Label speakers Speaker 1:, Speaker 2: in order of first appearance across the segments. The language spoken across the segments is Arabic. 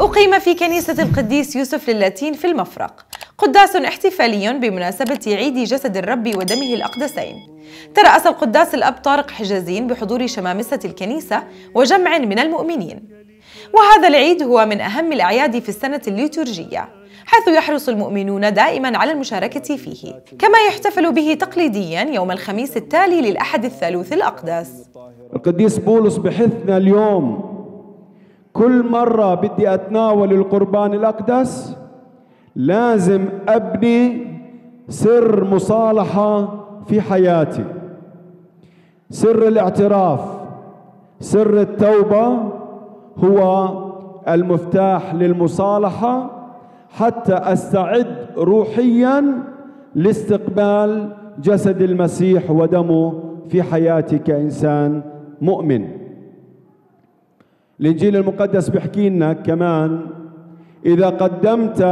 Speaker 1: أقيم في كنيسة القديس يوسف للاتين في المفرق. قداس احتفالي بمناسبة عيد جسد الرب ودمه الأقدسين. ترأس القداس الأب طارق حجازين بحضور شمامسة الكنيسة وجمع من المؤمنين. وهذا العيد هو من أهم الأعياد في السنة الليتورجية حيث يحرص المؤمنون دائما على المشاركة فيه كما يحتفل به تقليديا يوم الخميس التالي للأحد الثالوث الأقدس.
Speaker 2: القديس بولس بحثنا اليوم كل مرة بدي أتناول القربان الأقدس لازم أبني سر مصالحة في حياتي. سر الاعتراف سر التوبة هو المفتاح للمصالحة حتى أستعد روحيا لاستقبال جسد المسيح ودمه في حياتي كإنسان مؤمن. الإنجيل المقدس بيحكي لنا كمان إذا قدمت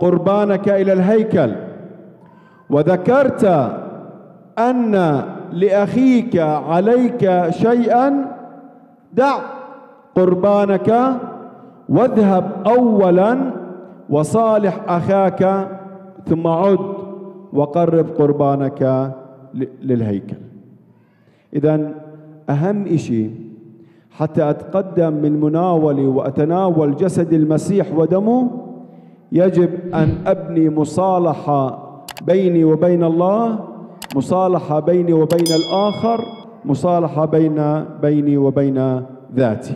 Speaker 2: قربانك إلى الهيكل وذكرت أن لأخيك عليك شيئا دع قربانك واذهب أولا وصالح أخاك ثم عد وقرب قربانك للهيكل. إذا أهم شيء حتى أتقدم من مناولي وأتناول جسد المسيح ودمه يجب أن أبني مصالحة بيني وبين الله مصالحة بيني وبين الآخر مصالحة بين بيني وبين ذاتي.